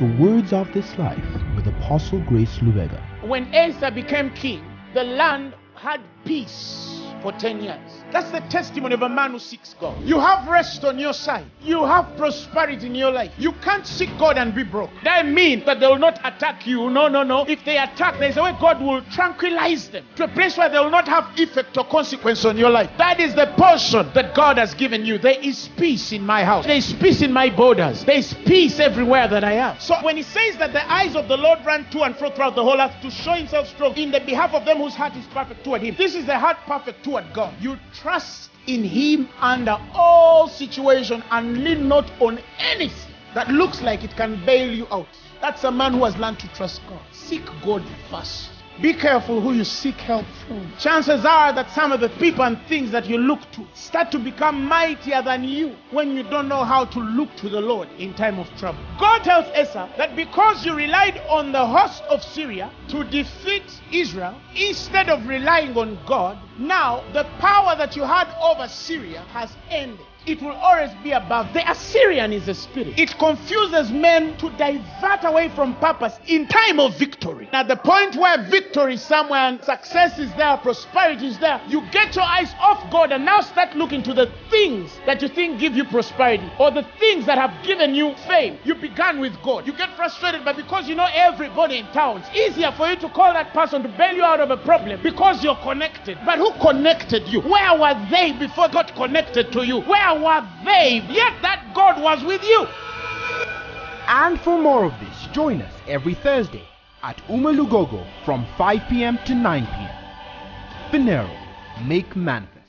The words of this life with Apostle Grace Lubega. When Asa became king, the land had peace for 10 years. That's the testimony of a man who seeks God. You have rest on your side. You have prosperity in your life. You can't seek God and be broke. That means that they will not attack you. No, no, no. If they attack, there's a way God will tranquilize them to a place where they will not have effect or consequence on your life. That is the portion that God has given you. There is peace in my house. There is peace in my borders. There is peace everywhere that I am. So when he says that the eyes of the Lord run to and fro throughout the whole earth to show himself strong in the behalf of them whose heart is perfect toward him. This is the heart perfect toward God. You trust in Him under all situation and lean not on anything that looks like it can bail you out. That's a man who has learned to trust God. Seek God first. Be careful who you seek help from. Chances are that some of the people and things that you look to start to become mightier than you when you don't know how to look to the Lord in time of trouble. God tells Asa that because you relied on the host of Syria to defeat Israel instead of relying on God, now the power that you had over Syria has ended it will always be above. The Assyrian is a spirit. It confuses men to divert away from purpose in time of victory. At the point where victory is somewhere and success is there, prosperity is there, you get your eyes off God and now start looking to the things that you think give you prosperity or the things that have given you fame. You began with God. You get frustrated, but because you know everybody in town, it's easier for you to call that person to bail you out of a problem because you're connected. But who connected you? Where were they before God connected to you? Where were they? Yet that God was with you. And for more of this, join us every Thursday at UMA Lugogo from 5 p.m. to 9 p.m. Phaneroo, make manifest.